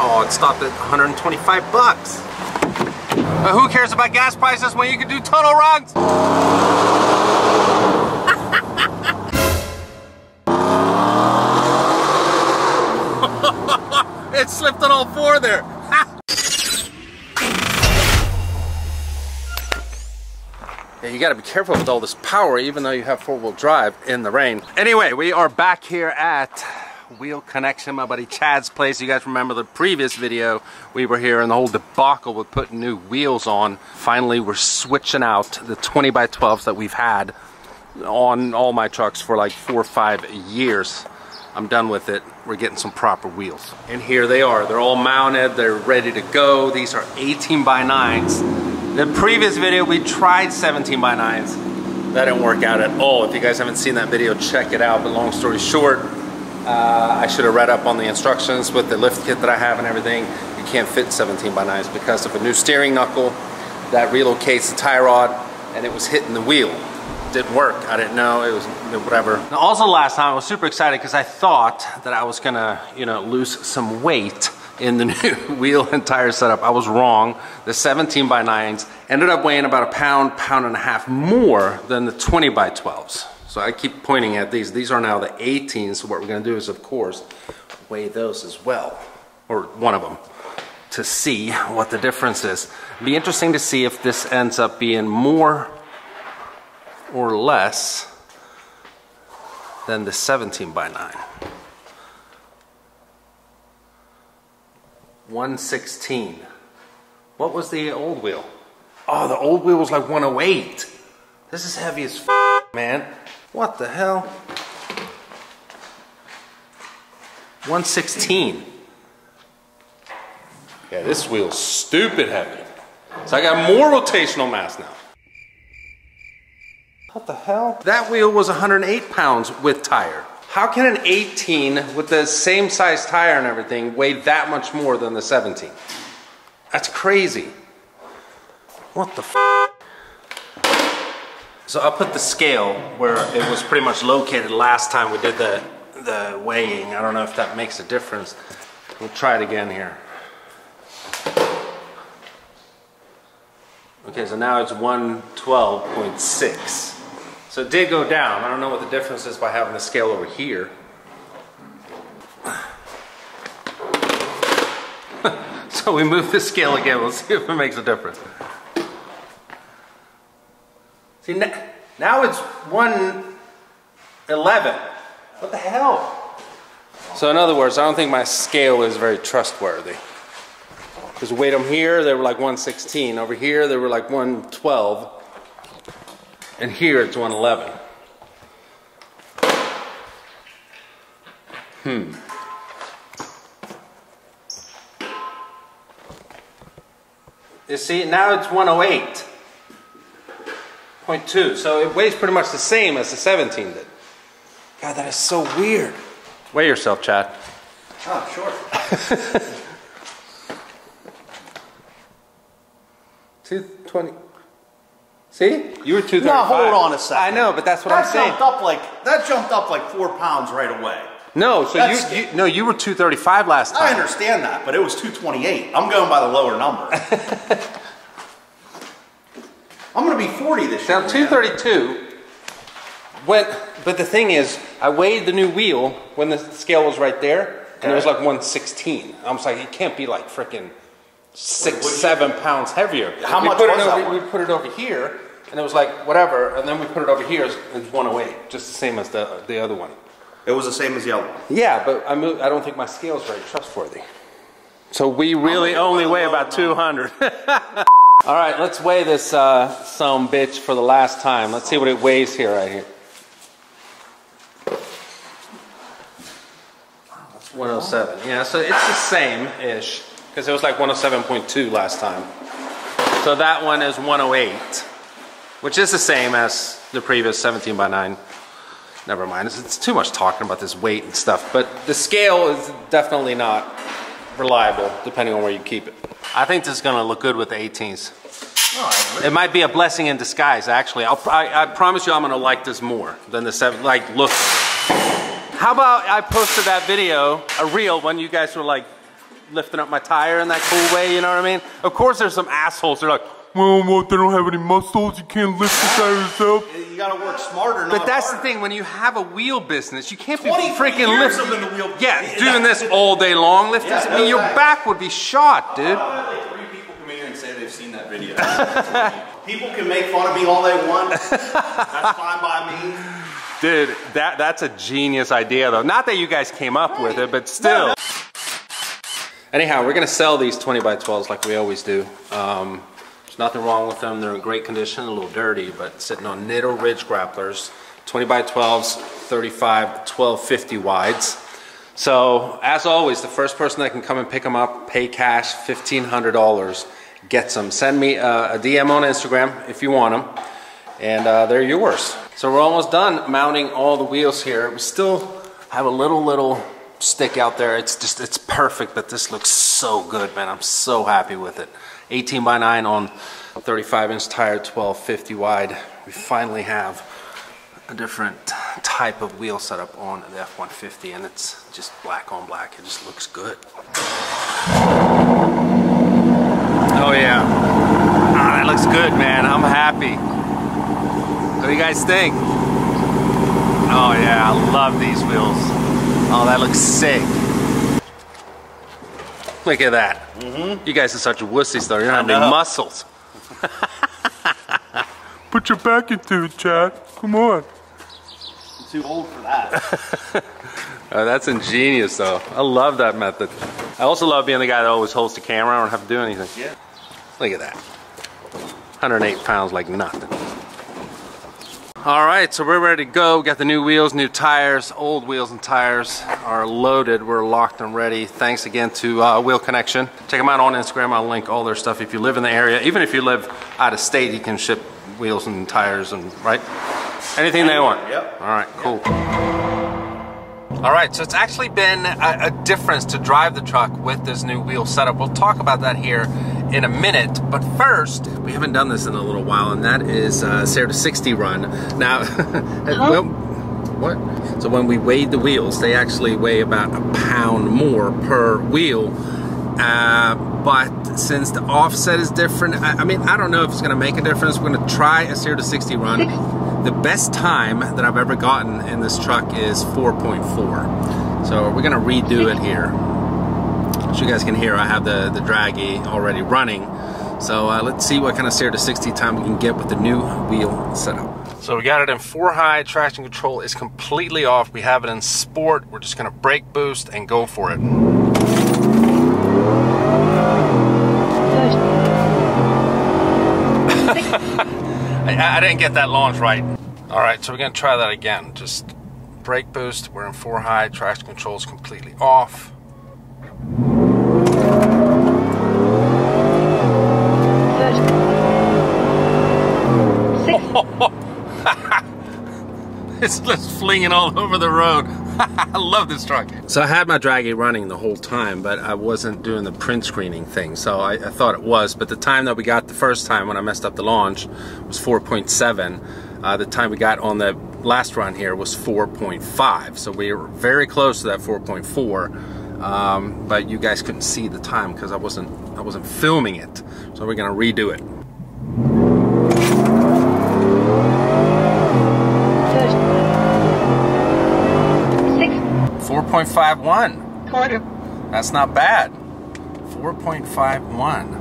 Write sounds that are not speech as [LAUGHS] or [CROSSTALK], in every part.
Oh, it stopped at 125 bucks. But who cares about gas prices when you can do tunnel runs? [LAUGHS] it slipped on all four there. [LAUGHS] Yeah, you gotta be careful with all this power, even though you have four-wheel drive in the rain. Anyway, we are back here at Wheel Connection, my buddy Chad's place. You guys remember the previous video, we were here and the whole debacle with putting new wheels on. Finally, we're switching out the 20 by 12s that we've had on all my trucks for like four or five years. I'm done with it. We're getting some proper wheels. And here they are. They're all mounted. They're ready to go. These are 18 by 9s. The previous video, we tried 17 by 9s. That didn't work out at all. If you guys haven't seen that video, check it out. But long story short, uh, I should have read up on the instructions with the lift kit that I have and everything. You can't fit 17 by 9s because of a new steering knuckle that relocates the tie rod and it was hitting the wheel. Didn't work. I didn't know. It was whatever. Now, also last time I was super excited because I thought that I was gonna, you know, lose some weight in the [LAUGHS] new wheel and tire setup. I was wrong. The 17 by 9s ended up weighing about a pound, pound and a half more than the 20 by 12s. So I keep pointing at these. These are now the 18s. So what we're gonna do is, of course, weigh those as well, or one of them, to see what the difference is. Be interesting to see if this ends up being more or less than the 17 by 9. 116. What was the old wheel? Oh, the old wheel was like 108. This is heavy as man. What the hell? 116. Yeah, this wheel's stupid heavy. So I got more rotational mass now. What the hell? That wheel was 108 pounds with tire. How can an 18 with the same size tire and everything weigh that much more than the 17? That's crazy. What the f? So I'll put the scale where it was pretty much located last time we did the, the weighing. I don't know if that makes a difference. We'll try it again here. Okay, so now it's 112.6. So it did go down. I don't know what the difference is by having the scale over here. [LAUGHS] so we move the scale again. We'll see if it makes a difference. See, now it's 111. What the hell? So in other words, I don't think my scale is very trustworthy. Because weighed them here, they were like 116. Over here, they were like 112. And here it's 111. Hmm. You see, now it's 108.2. So it weighs pretty much the same as the 17 did. God, that is so weird. Weigh yourself, Chad. Oh, sure. [LAUGHS] Two twenty. See, you were two thirty-five. Now hold on a second. I know, but that's what that I'm saying. That Jumped up like that jumped up like four pounds right away. No, so That's- you, you no, you were two thirty-five last time. I understand that, but it was 228. I'm going by the lower number. [LAUGHS] I'm going to be 40 this year. Now two thirty-two. When, but the thing is, I weighed the new wheel when the scale was right there, and it was like one sixteen. I was like, it can't be like freaking six, What- what- seven pounds heavier. How we much put was it that one? We put it over here, and it was like whatever, and then we put it over here. It's one oh eight, just the same as the the other one. It was the same as the other one. Yeah, but I move, I don't think my scale's very trustworthy. So we really only weigh about 200. [LAUGHS] All right, let's weigh this uh, some bitch for the last time. Let's see what it weighs here right here. That's 107. Yeah, so it's the same-ish because it was like 107.2 last time. So that one is 108, which is the same as the previous 17 by 9 never mind. It's, it's too much talking about this weight and stuff. But the scale is definitely not reliable, depending on where you keep it. I think this is going to look good with the 18s. Oh, It might be a blessing in disguise, actually. I'll, I, I promise you, I'm going to like this more than the seven. Like, look. How about I posted that video, a reel, when you guys were like lifting up my tire in that cool way, you know what I mean? Of course there's some assholes, they're like, well, what, they don't have any muscles, you can't lift the tire yourself. You gotta work smarter, not But that's the thing, when you have a wheel business, you can't be freaking years lifting. In the wheel- Yeah, Yeah, doing this all day long, lifting. Yeah, I mean, your okay. back would be shot, dude. Like three people come in here and say they've seen that video. [LAUGHS] People can make fun of me all they want. That's fine by me. Dude, that that's a genius idea though. Not that you guys came up with it, but still. Anyhow, we're gonna sell these 20 by 12s like we always do. Um, there's nothing wrong with them. They're in great condition, a little dirty, but sitting on Nitto Ridge grapplers. 20 by 12s, 35, 1250 wides. So, as always, the first person that can come and pick them up, pay cash, $1,500, gets them. Send me a, a DM on Instagram if you want them and uh, they're yours. So we're almost done mounting all the wheels here. We still have a little, little stick out there. It's just, it's perfect, but this looks so good, man. I'm so happy with it. 18 by 9 on 35 inch tire, 1250 wide. We finally have a different type of wheel setup on the F-150 and it's just black on black. It just looks good. Oh yeah. Ah, that looks good, man. I'm happy. What do you guys think? Oh yeah, I love these wheels. Oh, that looks sick. Look at that. Mm-hmm. You guys are such wussies though. You don't have any muscles. [LAUGHS] Put your back into it, Chad. Come on. I'm too old for that. [LAUGHS] Oh, that's ingenious though. I love that method. I also love being the guy that always holds the camera. I don't have to do anything. Yeah. Look at that. 108 pounds like nothing. All right, so we're ready to go. Got the new wheels, new tires, old wheels and tires are loaded. We're locked and ready. Thanks again to uh, Wheel Connection. Check them out on Instagram. I'll link all their stuff. If you live in the area, even if you live out of state, you can ship wheels and tires and right, anything they want. Yep. All right, cool. All right, so it's actually been a, a difference to drive the truck with this new wheel setup. We'll talk about that here in a minute, but first, we haven't done this in a little while, and that is uh, Sarah to 60 run. Now, [LAUGHS] well, what? So when we weighed the wheels, they actually weigh about a pound more per wheel. Uh, but since the offset is different, I, I mean, I don't know if it's going to make a difference. We're going to try a 0 to 60 run. [LAUGHS] The best time that I've ever gotten in this truck is 4.4. So we're going to redo it here. As you guys can hear, I have the, the draggy already running. So uh, let's see what kind of 0 to 60 time we can get with the new wheel setup. So we got it in 4 high, traction control is completely off. We have it in sport. We're just to brake boost and go for it. [LAUGHS] I, I didn't get that launch right. All right, so we're gonna try that again. Just brake boost. We're in four high. Traction control is completely off. [LAUGHS] It's just flinging all over the road. [LAUGHS] I love this truck. So I had my Draggy running the whole time, but I wasn't doing the print screening thing. So I, I thought it was, but the time that we got the first time when I messed up the launch was 4.7. Uh, the time we got on the last run here was 4.5. So we were very close to that 4.4. Um, but you guys couldn't see the time because I wasn't I wasn't filming it. So we're gonna redo it. 4.51. Quarter. That's not bad. 4.51.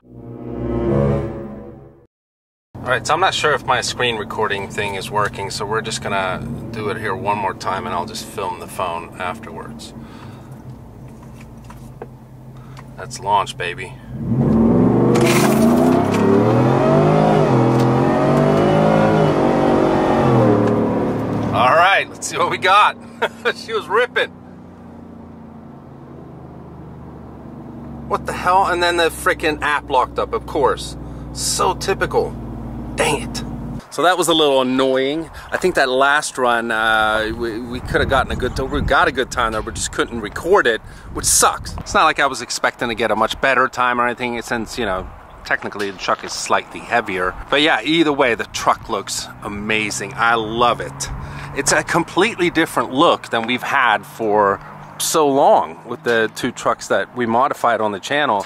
Alright, so I'm not sure if my screen recording thing is working, so we're just gonna do it here one more time and I'll just film the phone afterwards. That's launch, baby. Alright, let's see what we got. [LAUGHS] she was ripping. The hell? And then the freaking app locked up, of course. So typical. Dang it. So that was a little annoying. I think that last run, uh, we, we could have gotten a good, we got a good time there, but just couldn't record it, which sucks. It's not like I was expecting to get a much better time or anything, since, you know, technically the truck is slightly heavier. But yeah, either way, the truck looks amazing. I love it. It's a completely different look than we've had for so long with the two trucks that we modified on the channel.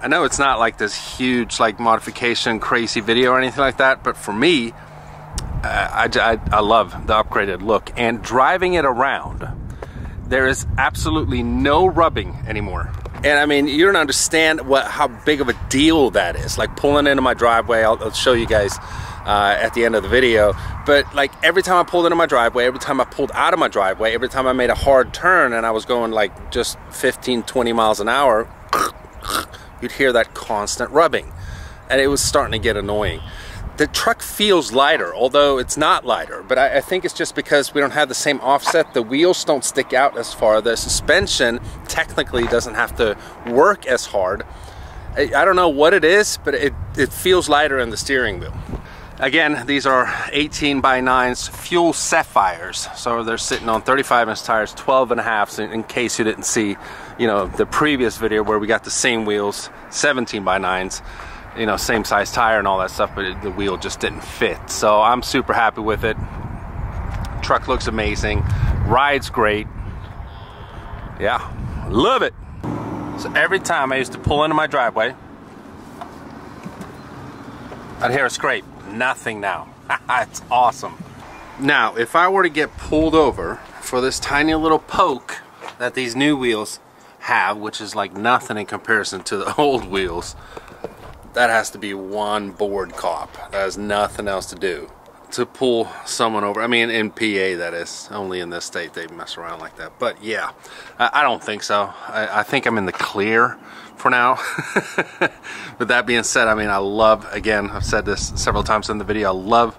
I know it's not like this huge like modification crazy video or anything like that, but for me, uh, I, I, I love the upgraded look and driving it around there is absolutely no rubbing anymore. And I mean, you don't understand what how big of a deal that is. Like pulling into my driveway, I'll, I'll show you guys uh, at the end of the video. But like every time I pulled into my driveway, every time I pulled out of my driveway, every time I made a hard turn and I was going like just 15, 20 miles an hour, [COUGHS] you'd hear that constant rubbing. And it was starting to get annoying the truck feels lighter, although it's not lighter. But I, I, think it's just because we don't have the same offset. The wheels don't stick out as far. The suspension technically doesn't have to work as hard. I, I don't know what it is, but it, it feels lighter in the steering wheel. Again, these are 18 by 9s Fuel Zephyrs. So they're sitting on 35 inch tires, 12 and a half, in, case you didn't see, you know, the previous video where we got the same wheels, 17 by 9s you know, same size tire and all that stuff, but it, the wheel just didn't fit. So I'm super happy with it. Truck looks amazing. Rides great. Yeah, love it. So every time I used to pull into my driveway, I'd hear a scrape. Nothing now. [LAUGHS] it's awesome. Now, if I were to get pulled over for this tiny little poke that these new wheels have, which is like nothing in comparison to the [LAUGHS] old wheels, that has to be one bored cop. That has nothing else to do to pull someone over. I mean, in PA, that is. Only in this state they mess around like that. But yeah, I, I don't think so. I, I, think I'm in the clear for now. [LAUGHS] With that being said, I mean, I love, again, I've said this several times in the video, I love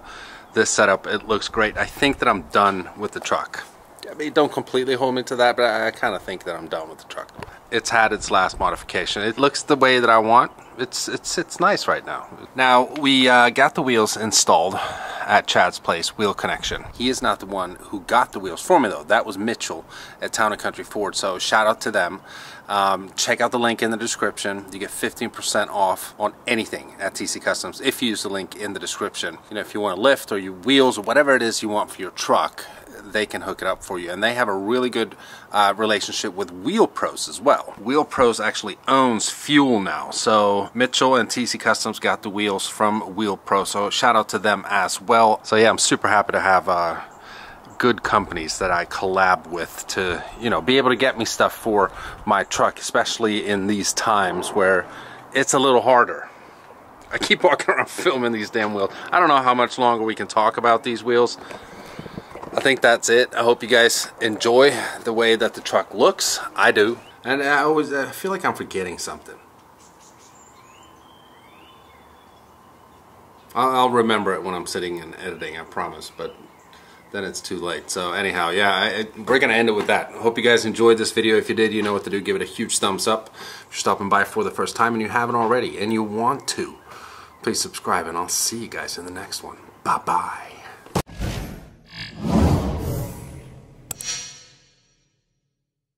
this setup. It looks great. I think that I'm done with the truck. I mean, don't completely hold me to that, but I, I kind of think that I'm done with the truck. It's had its last modification. It looks the way that I want it's it's it's nice right now. Now we uh, got the wheels installed at Chad's place, Wheel Connection. He is not the one who got the wheels for me though. That was Mitchell at Town and Country Ford. So shout out to them. Um, check out the link in the description. You get 15% off on anything at TC Customs if you use the link in the description. You know, if you want a lift or your wheels or whatever it is you want for your truck, they can hook it up for you. And they have a really good uh, relationship with Wheel Pros as well. Wheel Pros actually owns Fuel now. So Mitchell and TC Customs got the wheels from Wheel Pro. So shout out to them as well. So yeah, I'm super happy to have uh, good companies that I collab with to, you know, be able to get me stuff for my truck, especially in these times where it's a little harder. I keep [LAUGHS] walking around filming these damn wheels. I don't know how much longer we can talk about these wheels. I think that's it. I hope you guys enjoy the way that the truck looks. I do. And I always I feel like I'm forgetting something. I'll, remember it when I'm sitting and editing, I promise. But then it's too late. So anyhow, yeah, I, we're going to end it with that. Hope you guys enjoyed this video. If you did, you know what to do. Give it a huge thumbs up. If you're stopping by for the first time and you haven't already and you want to, please subscribe and I'll see you guys in the next one. Bye-bye.